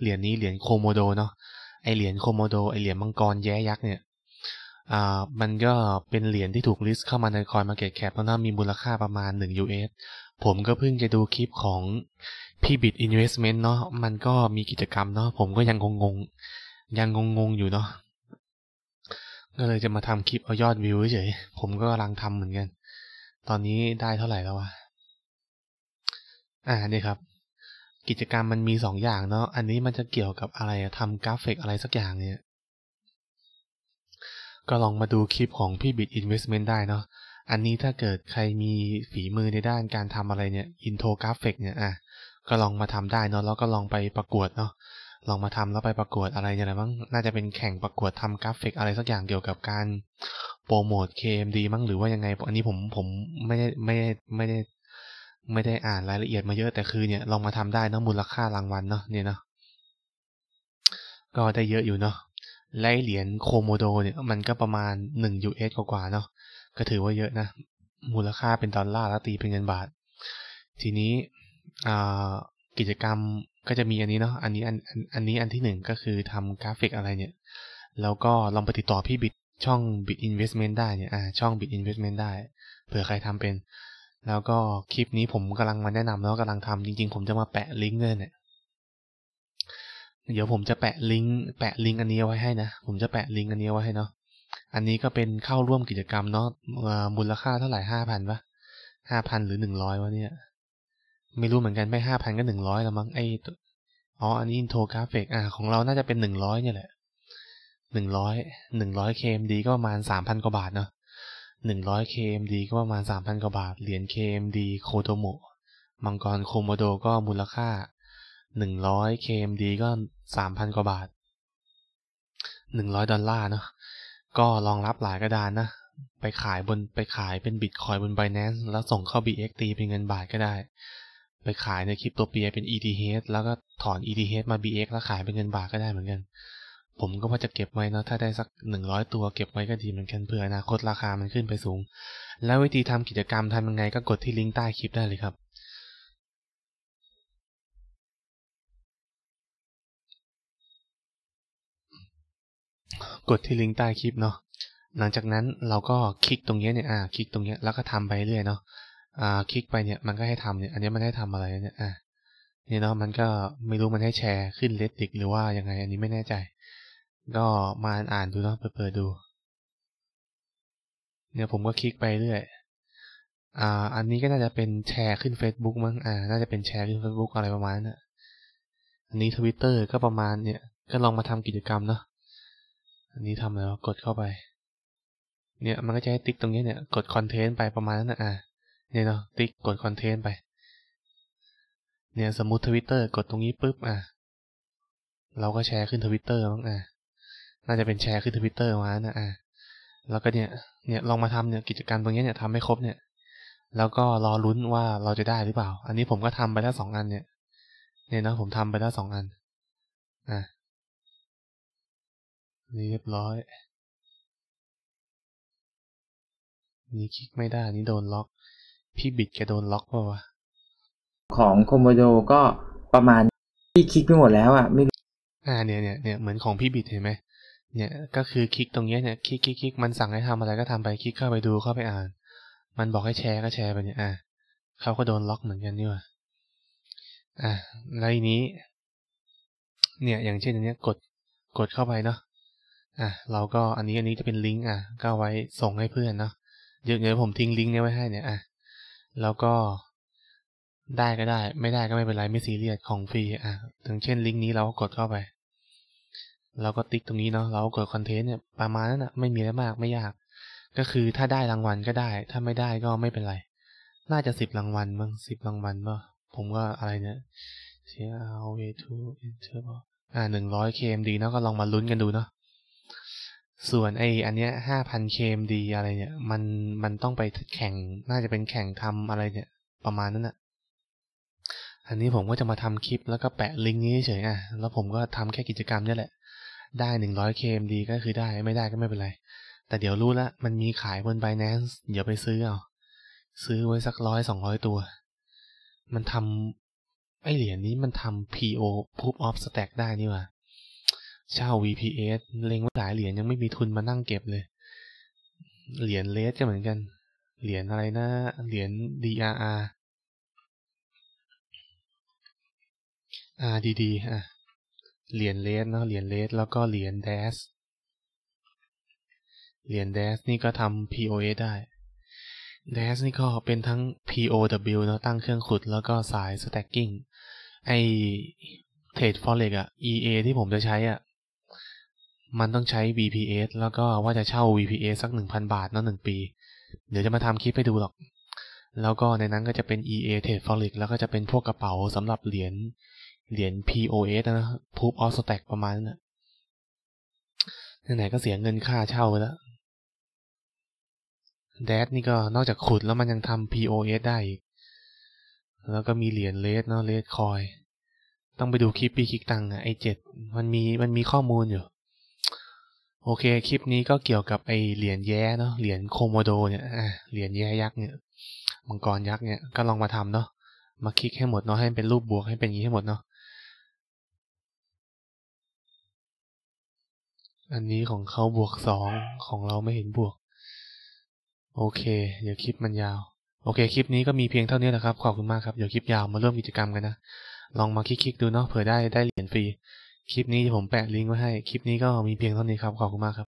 เหรียญนี้เหรียญ Komodo เนาะไอเหรียญ Komodo ไอเหรียญมังกรแย้ยักษ์เนี่ยอ่ามันก็เป็นเหรียญที่ถูก list เข้ามาใน CoinMarketCap แล้วนะมีมูลค่าประมาณ1 US ผมก็เพิ่งจะดูคลิปของพี่ Bit Investment เนาะมันก็มีกิจกรรมเนาะผมก็ยังงงๆยังงงๆอยู่เนาะก็เลยจะมาทำคลิปเอายอดวิวเฉยผมก็กำลังทำเหมือนกัน ตอนนี้ได้เท่าไหร่แล้ววะอ่านี่ครับ กิจกรรมมันมีสองอย่างเนาะ อันนี้มันจะเกี่ยวกับอะไรทำกราฟิกอะไรสักอย่างเนี่ย ก็ลองมาดูคลิปของพี่ Bit Investment ได้เนาะ อันนี้ถ้าเกิดใครมีฝีมือในด้านการทำอะไรเนี่ย intro graphic เนี่ยอะ ก็ลองมาทำได้เนาะ แล้วก็ลองไปประกวดเนาะ ลองมาทำแล้วไปประกวดอะไรอย่างไรบ้าง น่าจะเป็นแข่งประกวดทำกราฟิกอะไรสักอย่างเกี่ยวกับการโปรโมท KMD มั้งหรือว่ายังไง อันนี้ผมผมไม่ได้ไม่ได้ไม่ได้ ไม่ได้อ่านรายละเอียดมาเยอะแต่คือเนี่ยลองมาทำได้นะมูลค่ารางวัลเนาะเนี่ยเนาะก็ได้เยอะอยู่เนาะและเหรียญโคโมโดเนี่ยมันก็ประมาณ1 US กว่าๆเนาะก็ถือว่าเยอะนะ มูลค่าเป็นดอลลาร์แล้วตีเป็นเงินบาท ทีนี้กิจกรรมก็จะมีอันนี้เนาะอันนี้อันอันนี้อันที่หนึ่งก็คือทำกราฟิกอะไรเนี่ย แล้วก็ลองไปติดต่อพี่บิดช่อง Bit Investment ได้เนี่ยอ่าช่อง Bit Investment ได้เผื่อใครทำเป็น แล้วก็คลิปนี้ผมกำลังมาแนะนำแล้วกำลังทำจริง ๆ ผมจะมาแปะลิงก์เลยเนี่ยเดี๋ยวผมจะแปะลิงก์แปะลิงก์อันนี้ไว้ให้นะ ผมจะแปะลิงก์อันนี้ไว้ให้เนาะอันนี้ก็เป็นเข้าร่วมกิจกรรมเนาะมูลค่าเท่าไหร่ห้าพันปะห้าพันหรือหนึ่งร้อยวะเนี่ย ไม่รู้เหมือนกันไม่ห้าพันก็หนึ่งร้อยแล้วมั้งไออ๋ออันนี้อินโทรกราฟิกอ่าของเราน่าจะเป็นหนึ่งร้อยเนี่ยแหละหนึ่งร้อยหนึ่งร้อย KMD ก็ประมาณสามพันกว่าบาทเนาะ หนึ่งร้อย KMD ก็ประมาณสามพันกว่าบาท เหรียญ KMD โคโตโมะ มังกรโคโมโดก็มูลค่าหนึ่งร้อย KMD ก็สามพันกว่าบาทหนึ่งร้อยดอลลาร์เนาะ ก็รองรับหลายกระดานนะ ไปขายบนไปขายเป็นบิตคอยบน Binance แล้วส่งเข้า BXT เป็นเงินบาทก็ได้ ไปขายในคริปโตเปียเป็น ETH แล้วก็ถอน ETH มา BX แล้วขายเป็นเงินบาทก็ได้เหมือนกัน ผมก็ว่าจะเก็บไว้นะถ้าได้สักหนึ่งร้อยตัวเก็บไว้ก็ดีเหมือนกันเผื่ออนาคตราคามันขึ้นไปสูง แล้ววิธีทำกิจกรรมทำยังไงก็กดที่ลิงก์ใต้คลิปได้เลยครับ กดที่ลิงก์ใต้คลิปเนาะหลังจากนั้นเราก็คลิกตรงนี้เนี่ยอ่าคลิกตรงนี้แล้วก็ทำไปเรื่อยเนาะอ่าคลิกไปเนี่ยมันก็ให้ทำเนี่ยอันนี้มันให้ทำอะไรเนี่ยอ่าเนี่ยเนาะมันก็ไม่รู้มันให้แชร์ขึ้นเลดดิกหรือว่ายังไงอันนี้ไม่แน่ใจ ก็มาอ่านดูเนาะเปิดดู เนี่ยผมก็คลิกไปเรื่อย อ่า อันนี้ก็น่าจะเป็นแชร์ขึ้น Facebook มั้ง อ่า น่าจะเป็นแชร์ขึ้น Facebook อะไรประมาณนั้นอันนี้ทวิตเตอร์ก็ประมาณเนี่ย ก็ลองมาทำกิจกรรมเนาะ อันนี้ทำแล้วกดเข้าไป เนี่ยมันก็จะให้ติ๊กตรงนี้เนี่ย กด continue ไปประมาณนั้นนะอ่า เนี่ยเนาะติ๊กกด continue ไป เนี่ยสมมติทวิตเตอร์กดตรงนี้ปุ๊บอ่าเราก็แชร์ขึ้นทวิตเตอร์มั้งอ่า น่าจะเป็นแชร์ขึ้นทวิตเตอร์มานะอ่าแล้วก็เนี่ย เนี่ยลองมาทำเนี่ยกิจกรรมตรงนี้เนี่ยทำให้ครบเนี่ย แล้วก็รอลุ้นว่าเราจะได้หรือเปล่า อันนี้ผมก็ทำไปแล้วสองอันเนี่ย เนี่ยนะผมทำไปแล้วสองอัน อะนี่เรียบร้อย นี่คลิกไม่ได้นี่โดนล็อก พี่บิดแกโดนล็อกป่าวะ ของโคโมโดก็ประมาณที่คลิกไปหมดแล้วอะไม่อ่าเนี่ยเนี่ยเนี่ยเหมือนของพี่บิดเห็นไหม เนี่ยก็คือคลิกตรงนี้เนี่ยคลิกคลิกคลิกมันสั่งให้ทำอะไรก็ทำไปคลิกเข้าไปดูเข้าไปอ่าน มันบอกให้แชร์ก็แชร์ไปเนี่ยอะเขาก็โดนล็อกเหมือนกันนี่ว่ะอะแล้วนี้ เนี่ยอย่างเช่นอันนี้กดกดเข้าไปเนาะอะเราก็อันนี้อันนี้จะเป็นลิงก์อะก็ไว้ส่งให้เพื่อนเนาะเดี๋ยวเดี๋ยวผมทิ้งลิงก์นี้ไว้ให้เนี่ยอะแล้วก็ได้ก็ได้ ไม่ได้ก็ไม่เป็นไรไม่ซีเรียสของฟรีอะถึงเช่นลิงก์นี้เราก็กดเข้าไป เราก็ติ๊กตรงนี้เนาะเรากด continue เนี่ยประมาณนั้นอะไม่มีอะไรมากไม่ยาก ก็คือถ้าได้รางวัลก็ได้ ถ้าไม่ได้ก็ไม่เป็นไร น่าจะสิบรางวัลบ้างสิบรางวัลป่ะผมก็อะไรเนี่ยแชร์เอา way to enter อ่าหนึ่งร้อย KMD เนาะก็ลองมาลุ้นกันดูเนาะส่วนไออันเนี้ยห้าพัน KMD อะไรเนี่ย มันมันต้องไปแข่งน่าจะเป็นแข่งทำอะไรเนี่ย ประมาณนั้นอะอันนี้ผมก็จะมาทำคลิปแล้วก็แปะลิงก์นี้เฉยอะแล้วผมก็ทำแค่กิจกรรมนี่แหละ ได้หนึ่งร้อย KMD ก็คือได้ไม่ได้ก็ไม่เป็นไร แต่เดี๋ยวรู้ละมันมีขายบน Binance เดี๋ยวไปซื้อเอา ซื้อไว้สักร้อยสองร้อยตัว มันทไอเหรียญนี้มันทำ PO Proof of Stack ได้นี่ว่าเช่า VPS เล็งไว้หลายเหรียญยังไม่มีทุนมานั่งเก็บเลย เหรียญเลสก็เหมือนกัน เหรียญอะไรนะ เหรียญ DRR RDD อะ เหรียญเลสเนาะเหรียญเลสแล้วก็เหรียญ Dash เหรียญ Dash นี่ก็ทำ POS ได้ DAS นี่ก็เป็นทั้ง POW เนาะตั้งเครื่องขุดแล้วก็สาย stacking ไอเทรด forex อะ EA ที่ผมจะใช้อะมันต้องใช้ VPS แล้วก็ว่าจะเช่า VPS สักหนึ่งพันบาทเนาะหนึ่งปี เดี๋ยวจะมาทำคลิปให้ดูหรอก แล้วก็ในนั้นก็จะเป็น EA Trade Forex แล้วก็จะเป็นพวกกระเป๋าสำหรับเหรียญ เหรียญ POS นะ Proof of Stack ประมาณนั้นไหนๆก็เสียเงินค่าเช่าไปแล้วแดดนี่ก็นอกจากขุดแล้วมันยังทำ POS ได้อีก แล้วก็มีเหรียญเลสเนาะเลสคอย ต้องไปดูคลิปพี่คิกตังอะไอเจ็ดมันมีมันมีข้อมูลอยู่ โอเคคลิปนี้ก็เกี่ยวกับไอเหรียญแย้เนาะเหรียญโคโมโดเนี่ยอะเหรียญแย้ยักษ์เนี่ยมังกรยักษ์เนี่ยก็ลองมาทำเนาะมาคลิกให้หมดเนาะให้เป็นรูปบวกให้เป็นอย่างนี้ให้หมดเนาะ อันนี้ของเขาบวกสองของเราไม่เห็นบวก โอเค เดี๋ยวคลิปมันยาว โอเค คลิปนี้ก็มีเพียงเท่านี้แหละครับขอบคุณมากครับเดี๋ยวคลิปยาวมาร่วมกิจกรรมกันนะลองมาคลิกๆดูเนาะเผื่อได้ได้เหรียญฟรี คลิปนี้ผมแปะลิงก์ไว้ให้ คลิปนี้ก็มีเพียงเท่านี้ครับขอบคุณมากครับ